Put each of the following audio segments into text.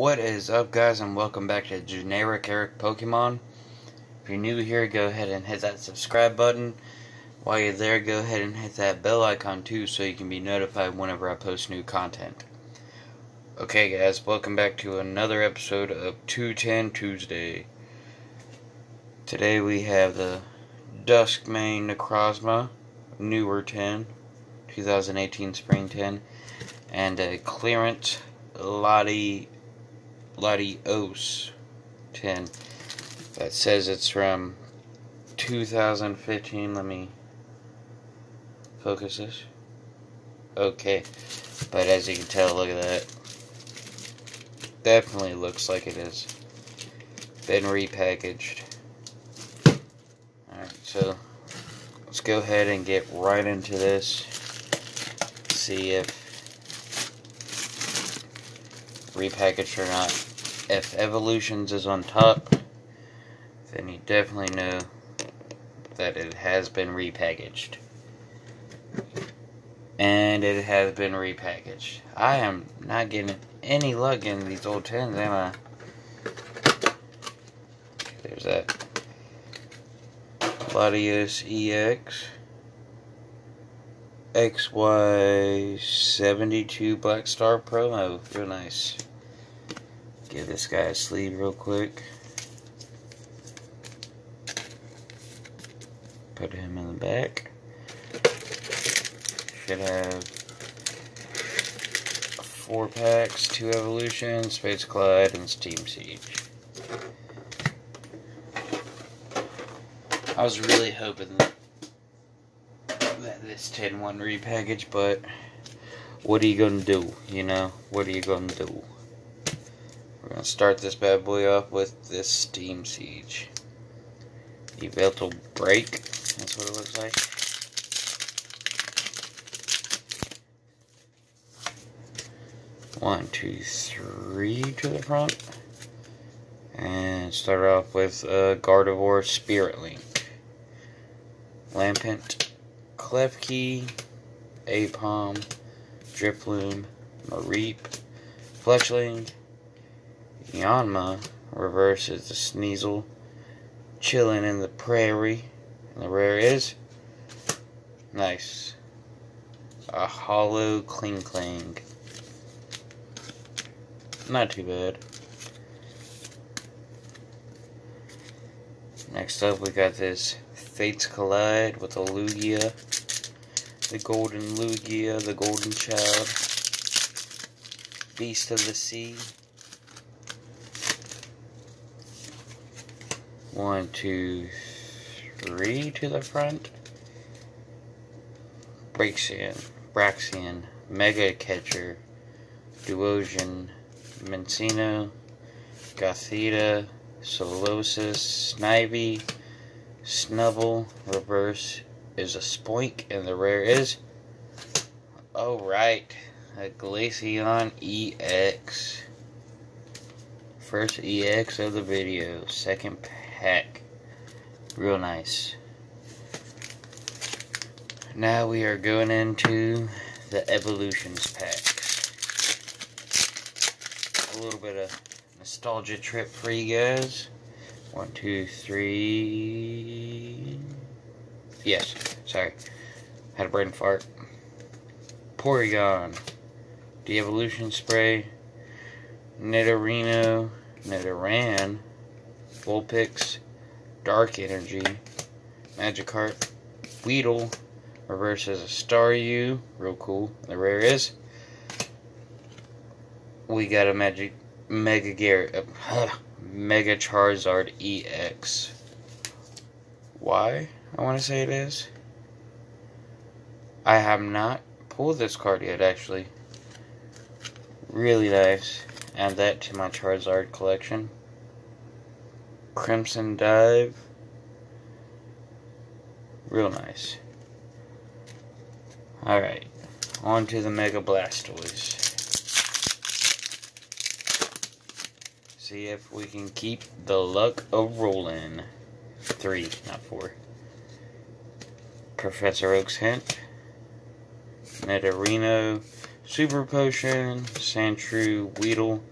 What is up guys and welcome back to Generic Eric Pokemon. If you're new here, go ahead and hit that subscribe button. While you're there, go ahead and hit that bell icon too so you can be notified whenever I post new content. Okay guys, welcome back to another episode of 2 tin Tuesday. Today we have the Duskmane Necrozma, newer 10, 2018 Spring 10, and a clearance Lottie Latios 10 that says it's from 2015 let me focus this. Okay. But as you can tell look at that. Definitely looks like it has been repackaged. Alright so let's go ahead and get right into this. See if repackaged or not. If Evolutions is on top, then you definitely know that it has been repackaged. And it has been repackaged. I am not getting any luck in these old 10s, am I? There's that. Latios EX. XY72 Black Star promo. Real nice. Give this guy a sleeve real quick. Put him in the back. Should have four packs, two evolutions, Fates Collide, and Steam Siege. I was really hoping that this 10 1 repackage, but what are you gonna do? You know, what are you gonna do? We're gonna start this bad boy off with this Steam Siege. Yveltal Break, that's what it looks like. One, two, three to the front. And start off with uh, Gardevoir Spirit Link. Lampent Klefki, Aipom, Drifloon, Mareep, Fletchling, Yanma reverses the Sneasel, chilling in the prairie, and the rare is nice. A hollow Klinklang. Not too bad. Next up, we got this Fates Collide with a Lugia the golden Lugia, the golden child, beast of the sea. One, two, three to the front. Braixen, Braixen, Mega Catcher, Duosion, Minccino, Gothita, Solosis, Snivy, Snubbull, Reverse, is a Spoink, and the rare is, oh right, a Glaceon EX. First EX of the video, second pack. Pack real nice. Now we are going into the Evolutions packs. A little bit of nostalgia trip for you guys. One, two, three. Yes, sorry. Had a brain fart. Porygon. De-evolution spray. Nidorino. Nidoran. Vulpix. Dark Energy. Magikarp. Weedle. Reverses a Staryu. Real cool. The rare is. We got a Magic Mega Gear, Uh, Mega Charizard EX. Why? I want to say it is. I have not pulled this card yet, actually. Really nice. Add that to my Charizard collection. Crimson Dive. Real nice. Alright. On to the Mega Blastoise. See if we can keep the luck of rolling. Three, not four. Professor Oak's Hint, Nidorino, Super Potion, Sandshrew, Weedle,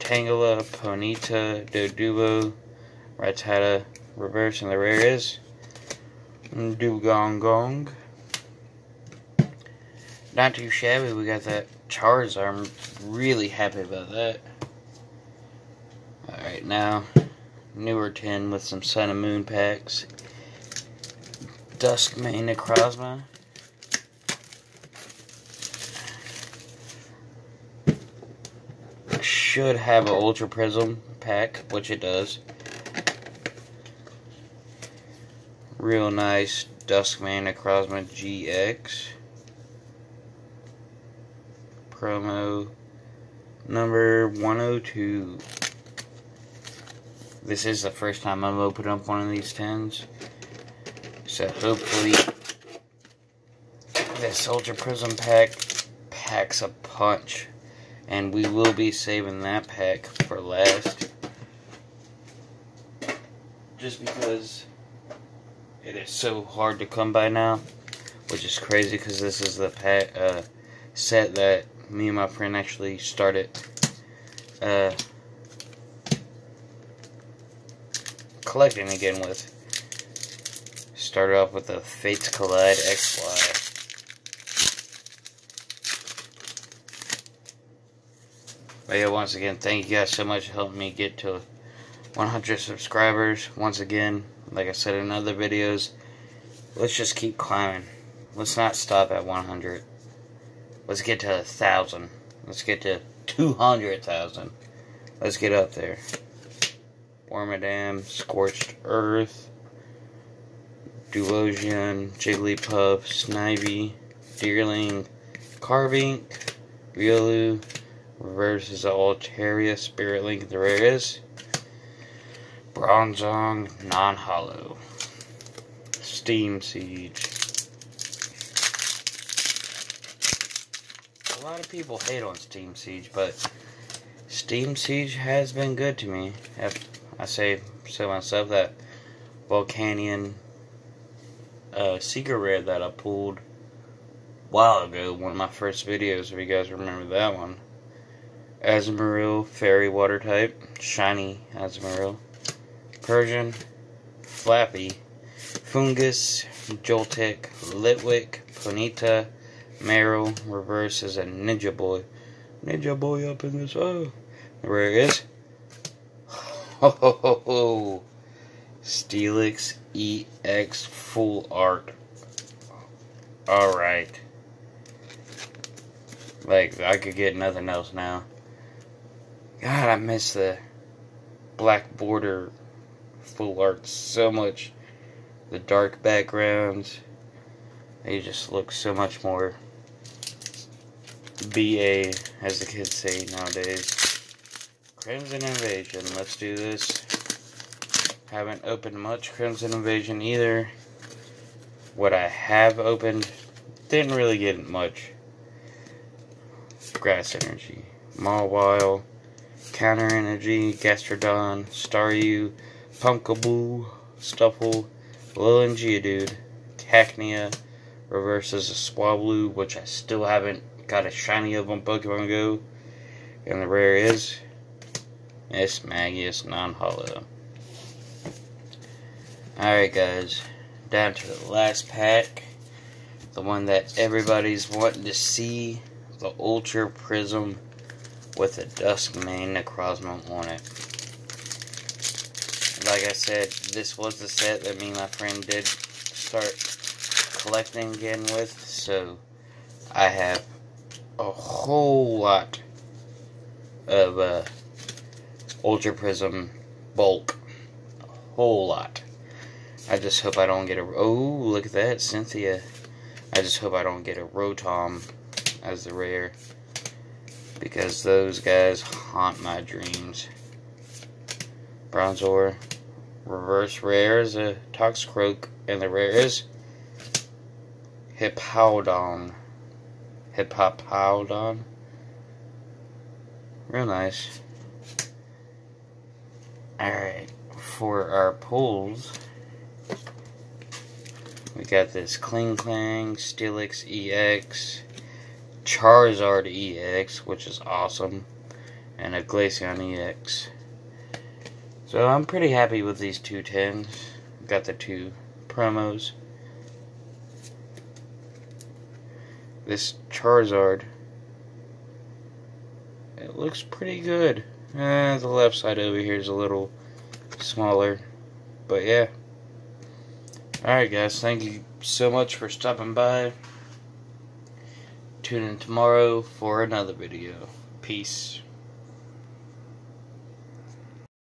Tangela, Ponyta, Doduo, Rattata, Reverse, and the rare is do gong gong Not too shabby, we got that Charizard. I'm really happy about that. Alright, now, newer tin with some Sun and Moon packs. Duskmane Necrozma. Should have an Ultra Prism pack, which it does. Real nice Duskmane Necrozma GX. Promo number 102. This is the first time I've opened up one of these tins. So hopefully this Ultra Prism pack packs a punch. And we will be saving that pack for last. Just because it is so hard to come by now. Which is crazy because this is the pack, uh, set that me and my friend actually started uh, collecting again with. Started off with the Fates Collide XY. But yeah, once again, thank you guys so much for helping me get to 100 subscribers. Once again, like I said in other videos, let's just keep climbing. Let's not stop at 100. Let's get to a thousand. Let's get to 200,000. Let's get up there. Wormadam, Scorched Earth, Duosion, Jigglypuff, Snivy, Deerling, Carbink, Riolu, Reverses Altaria, Spirit Link, the rare is. Bronzong, non-hollow. Steam Siege. A lot of people hate on Steam Siege, but Steam Siege has been good to me. If I say so myself, that Volcanion uh, Secret Rare that I pulled a while ago, one of my first videos, if you guys remember that one. Azumarill, Fairy Water type, Shiny Azumarill, Persian, Flappy, Foongus, Joltik, Litwick, Ponyta, Marill, Reverse is a Ninja Boy. Ninja Boy up in this. Oh, there it is. Ho ho ho ho. Steelix EX Full Art. Alright. Like, I could get nothing else now. God, I miss the black border full art so much. The dark backgrounds. They just look so much more BA, as the kids say nowadays. Crimson Invasion, let's do this. Haven't opened much Crimson Invasion either. What I have opened, didn't really get much. Grass Energy, Mawile, Counter Energy, Gastrodon, Staryu, Pumpkaboo, Stufful, Lil and Geodude, Cacnea, reverses a Swablu, which I still haven't got a shiny of on Pokemon Go. And the rare is Mismagius non-hollow. Alright guys, down to the last pack. The one that everybody's wanting to see. The Ultra Prism with a Duskmane Necrozma on it. Like I said, this was the set that me and my friend did start collecting again with. So, I have a whole lot of uh, Ultra Prism bulk. A whole lot. I just hope I don't get a... Oh, look at that, Cynthia. I just hope I don't get a Rotom as the rare. Because those guys haunt my dreams. Bronzor. Reverse rare is a Toxicroak. And the rare is Hippowdon. Hippowdon. Real nice. Alright, for our pulls, we got this Kling Klinklang, Steelix EX, Charizard EX, which is awesome. and a Glaceon EX. So I'm pretty happy with these two. Got the two promos. This Charizard. It looks pretty good. Eh, the left side over here is a little smaller. But yeah. Alright guys, thank you so much for stopping by. Tune in tomorrow for another video. Peace.